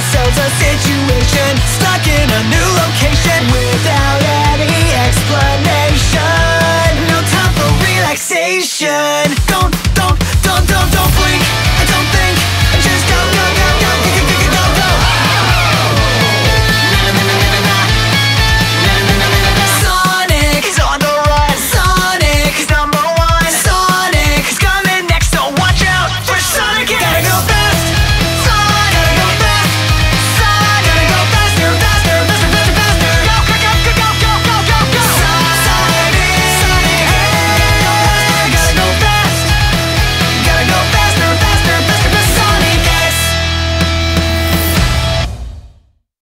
ourselves a situation. Stuck in a new location Without any explanation. No time for relaxation.